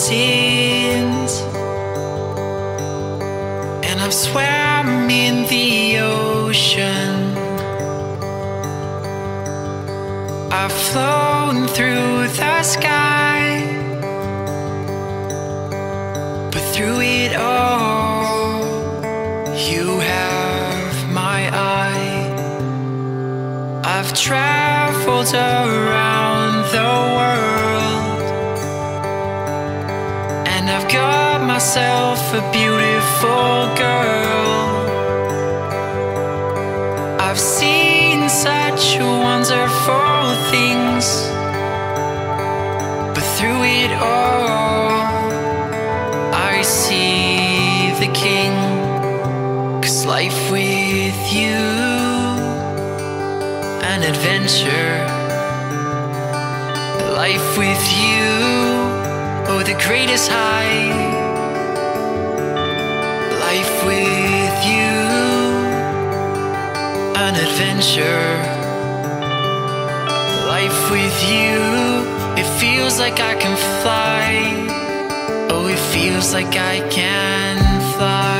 mountains, and I've swam in the ocean. I've flown through the sky, but through it all, you have my eye. I've traveled around the world, and I've got myself a beautiful girl. I've seen such wonderful things, but through it all, I see the King. Cause life with you, an adventure. Life with you, oh, the greatest high. Life with you an adventure. Life with you, it feels like I can fly. Oh, it feels like I can fly.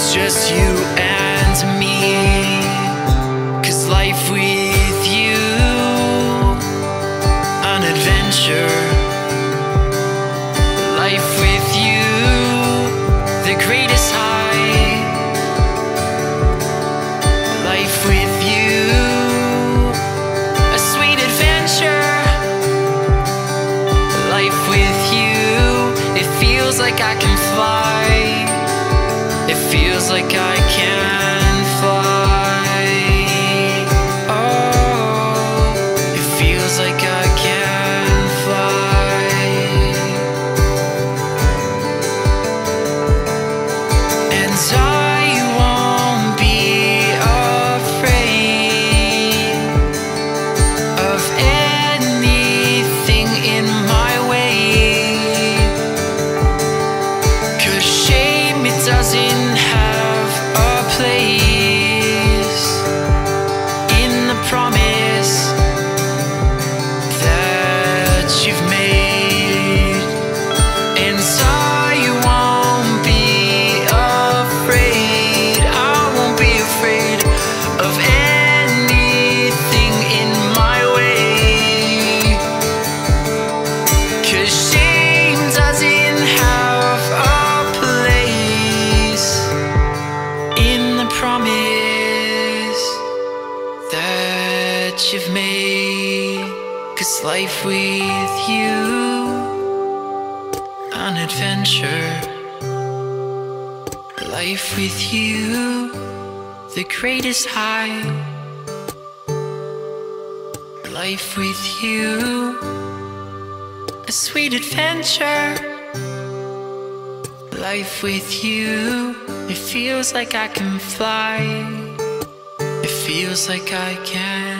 it's just you and me. Cause life with you, an adventure. Life with you, the greatest high. Life with you, a sweet adventure. Life with you, it feels like I can fly. It feels like I can fly. Oh, it feels like I life with you an adventure. Life with you, the greatest high. Life with you, a sweet adventure. Life with you, it feels like I can fly. It feels like I can